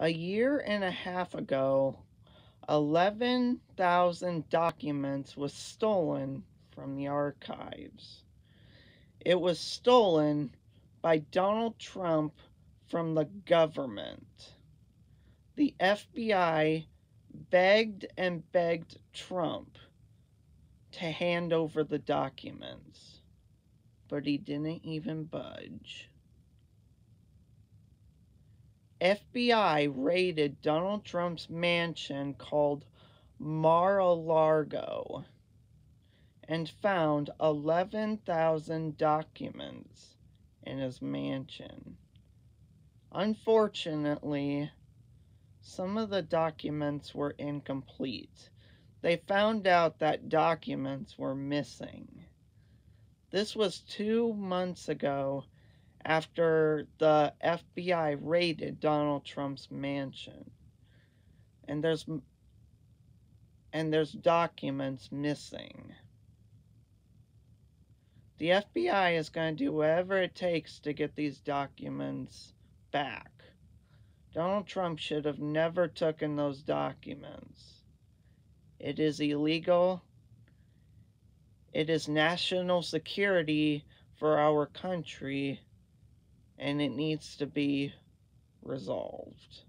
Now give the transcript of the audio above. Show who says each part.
Speaker 1: A year and a half ago, 11,000 documents was stolen from the archives. It was stolen by Donald Trump from the government. The FBI begged and begged Trump to hand over the documents, but he didn't even budge. FBI raided Donald Trump's mansion called Mar-a-Lago and found 11,000 documents in his mansion. Unfortunately, some of the documents were incomplete. They found out that documents were missing. This was two months ago after the FBI raided Donald Trump's mansion. And there's and there's documents missing. The FBI is going to do whatever it takes to get these documents back. Donald Trump should have never taken those documents. It is illegal. It is national security for our country and it needs to be resolved.